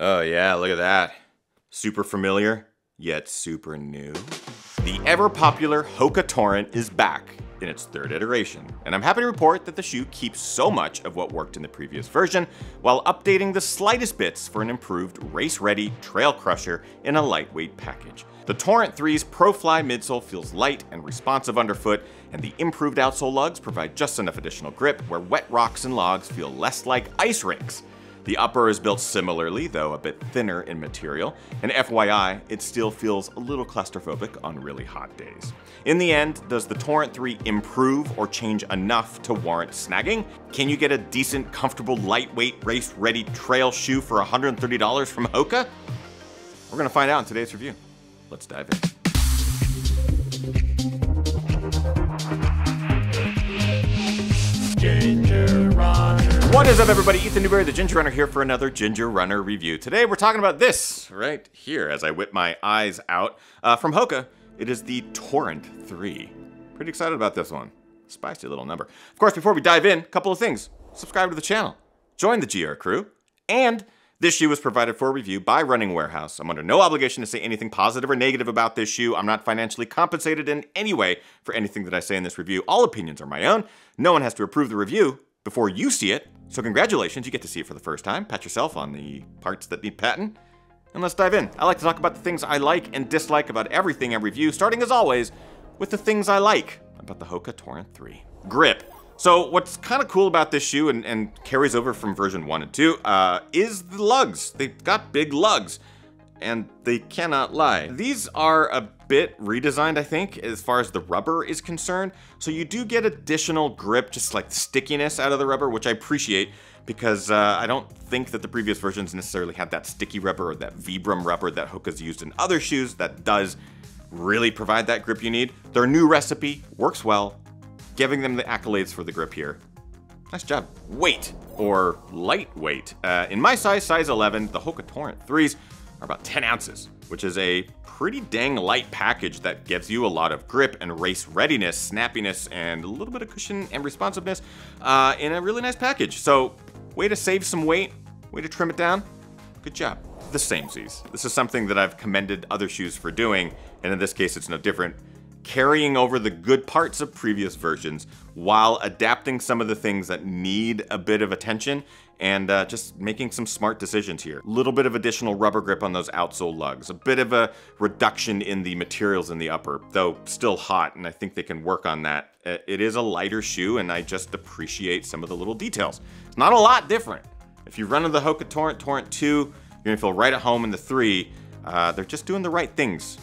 Oh yeah, look at that. Super familiar, yet super new. The ever popular Hoka Torrent is back in its third iteration, and I'm happy to report that the shoe keeps so much of what worked in the previous version while updating the slightest bits for an improved race-ready trail crusher in a lightweight package. The Torrent 3's ProFly midsole feels light and responsive underfoot, and the improved outsole lugs provide just enough additional grip where wet rocks and logs feel less like ice rinks. The upper is built similarly, though a bit thinner in material, and FYI, it still feels a little claustrophobic on really hot days. In the end, does the Torrent 3 improve or change enough to warrant snagging? Can you get a decent, comfortable, lightweight, race-ready trail shoe for $130 from Hoka? We're gonna find out in today's review. Let's dive in. What is up everybody, Ethan Newberry, the Ginger Runner here for another Ginger Runner review. Today we're talking about this right here as I whip my eyes out. Uh, from Hoka, it is the Torrent 3. Pretty excited about this one. Spicy little number. Of course, before we dive in, a couple of things. Subscribe to the channel, join the GR crew, and this shoe was provided for review by Running Warehouse. I'm under no obligation to say anything positive or negative about this shoe. I'm not financially compensated in any way for anything that I say in this review. All opinions are my own. No one has to approve the review before you see it. So congratulations, you get to see it for the first time. Pat yourself on the parts that need patting. And let's dive in. I like to talk about the things I like and dislike about everything I review, starting as always with the things I like about the Hoka Torrent 3. Grip. So what's kind of cool about this shoe and, and, carries over from version 1 and 2 uh, is the lugs. They've got big lugs and they cannot lie. These are a bit redesigned, I think, as far as the rubber is concerned. So you do get additional grip, just like stickiness out of the rubber, which I appreciate because uh, I don't think that the previous versions necessarily had that sticky rubber or that Vibram rubber that Hoka's used in other shoes that does really provide that grip you need. Their new recipe works well, giving them the accolades for the grip here. Nice job. Weight, or lightweight. Uh, in my size, size 11, the Hoka Torrent 3s are about 10 ounces, which is a pretty dang light package that gives you a lot of grip and race readiness, snappiness, and a little bit of cushion and responsiveness uh, in a really nice package. So, way to save some weight, way to trim it down. Good job. The samesies. This is something that I've commended other shoes for doing, and in this case, it's no different carrying over the good parts of previous versions while adapting some of the things that need a bit of attention and uh, just making some smart decisions here. A little bit of additional rubber grip on those outsole lugs, a bit of a reduction in the materials in the upper, though still hot, and I think they can work on that. Uh, it is a lighter shoe, and I just appreciate some of the little details. It's not a lot different. If you run into the Hoka Torrent, Torrent 2, you're gonna feel right at home in the 3. Uh, they're just doing the right things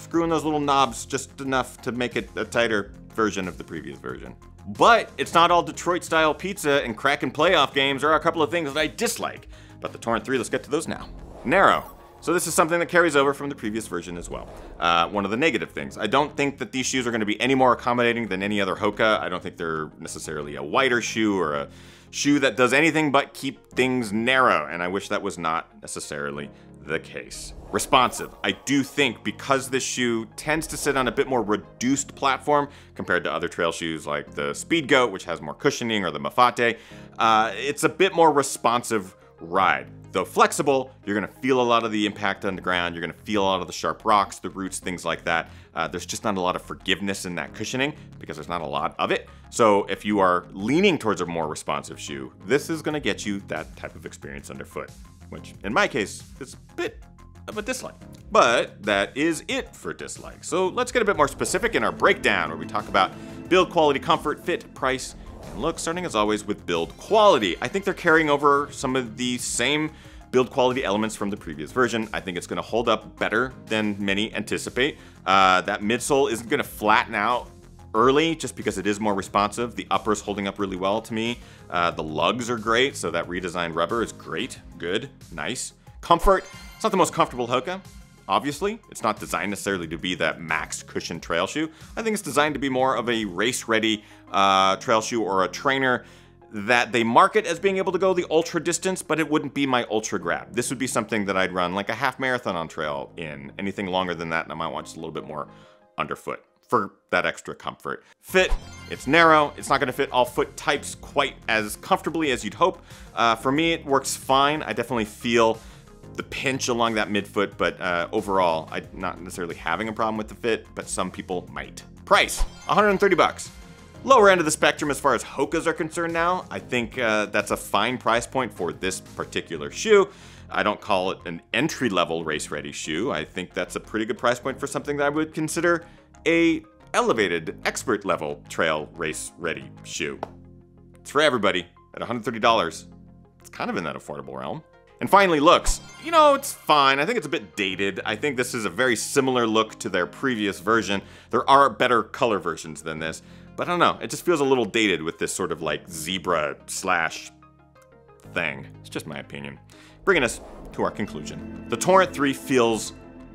screwing those little knobs just enough to make it a tighter version of the previous version. But it's not all Detroit style pizza and Kraken playoff games. There are a couple of things that I dislike. But the Torrent 3, let's get to those now. Narrow. So this is something that carries over from the previous version as well. Uh, one of the negative things. I don't think that these shoes are going to be any more accommodating than any other Hoka. I don't think they're necessarily a wider shoe or a shoe that does anything but keep things narrow, and I wish that was not necessarily the case. Responsive. I do think because this shoe tends to sit on a bit more reduced platform compared to other trail shoes like the Speedgoat, which has more cushioning, or the Mafate, uh, it's a bit more responsive ride. Though flexible, you're gonna feel a lot of the impact on the ground, you're gonna feel a lot of the sharp rocks, the roots, things like that. Uh, there's just not a lot of forgiveness in that cushioning because there's not a lot of it. So if you are leaning towards a more responsive shoe, this is gonna get you that type of experience underfoot, which in my case is a bit of a dislike. But that is it for dislike. So let's get a bit more specific in our breakdown where we talk about build quality, comfort, fit, price, and look, starting as always with build quality. I think they're carrying over some of the same build quality elements from the previous version. I think it's gonna hold up better than many anticipate. Uh, that midsole isn't gonna flatten out early just because it is more responsive. The upper is holding up really well to me. Uh, the lugs are great, so that redesigned rubber is great, good, nice. Comfort, it's not the most comfortable Hoka, obviously. It's not designed necessarily to be that max cushion trail shoe. I think it's designed to be more of a race-ready uh, trail shoe or a trainer that they market as being able to go the ultra distance, but it wouldn't be my ultra grab. This would be something that I'd run like a half marathon on trail in. Anything longer than that, and I might want just a little bit more underfoot for that extra comfort. Fit, it's narrow. It's not gonna fit all foot types quite as comfortably as you'd hope. Uh, for me, it works fine. I definitely feel the pinch along that midfoot, but uh, overall, I'm not necessarily having a problem with the fit, but some people might. Price, 130 bucks. Lower end of the spectrum as far as Hokas are concerned now. I think uh, that's a fine price point for this particular shoe. I don't call it an entry level race ready shoe. I think that's a pretty good price point for something that I would consider a elevated expert level trail race ready shoe. It's for everybody at $130. It's kind of in that affordable realm. And finally, looks. You know, it's fine. I think it's a bit dated. I think this is a very similar look to their previous version. There are better color versions than this, but I don't know. It just feels a little dated with this sort of like zebra slash thing. It's just my opinion. Bringing us to our conclusion. The Torrent 3 feels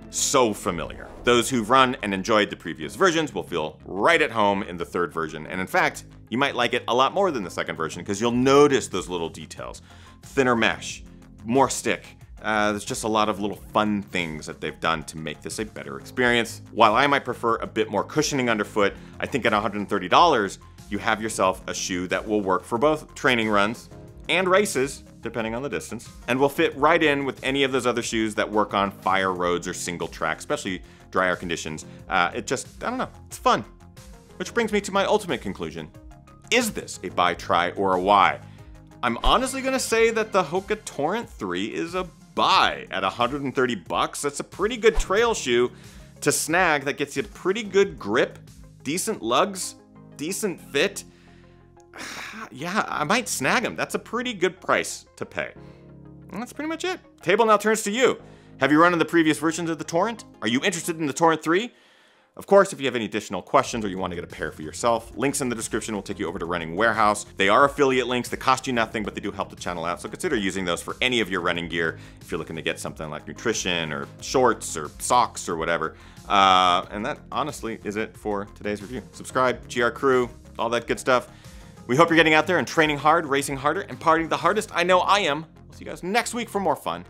so familiar. Those who've run and enjoyed the previous versions will feel right at home in the third version, and in fact, you might like it a lot more than the second version because you'll notice those little details. Thinner mesh, more stick. Uh, there's just a lot of little fun things that they've done to make this a better experience. While I might prefer a bit more cushioning underfoot, I think at $130, you have yourself a shoe that will work for both training runs and races, depending on the distance, and will fit right in with any of those other shoes that work on fire roads or single track, especially drier conditions. Uh, it just, I don't know, it's fun. Which brings me to my ultimate conclusion. Is this a buy, try, or a why? I'm honestly gonna say that the Hoka Torrent 3 is a buy at 130 bucks. That's a pretty good trail shoe to snag that gets you a pretty good grip, decent lugs, decent fit. yeah, I might snag them. That's a pretty good price to pay. And that's pretty much it. Table now turns to you. Have you run in the previous versions of the Torrent? Are you interested in the Torrent 3? Of course, if you have any additional questions or you want to get a pair for yourself, links in the description will take you over to Running Warehouse. They are affiliate links that cost you nothing, but they do help the channel out, so consider using those for any of your running gear if you're looking to get something like nutrition or shorts or socks or whatever. Uh, and that honestly is it for today's review. Subscribe, GR Crew, all that good stuff. We hope you're getting out there and training hard, racing harder, and partying the hardest. I know I am. We'll see you guys next week for more fun.